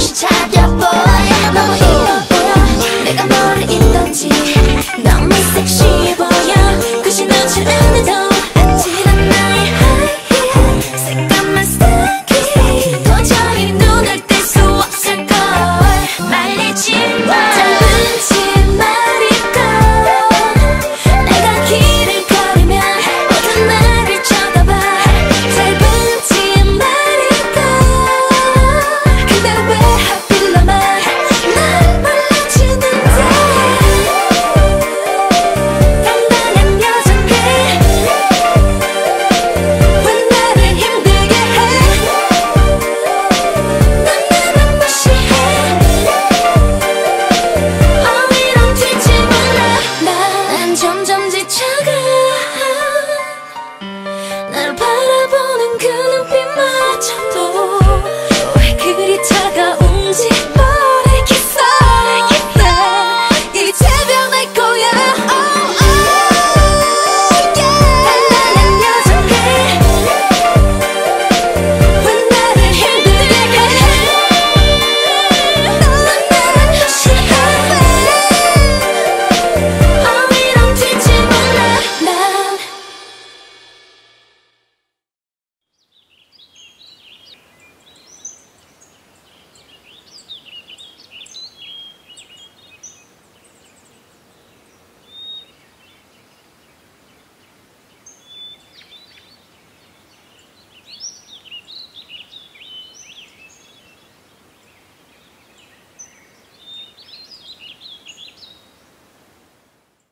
She's tide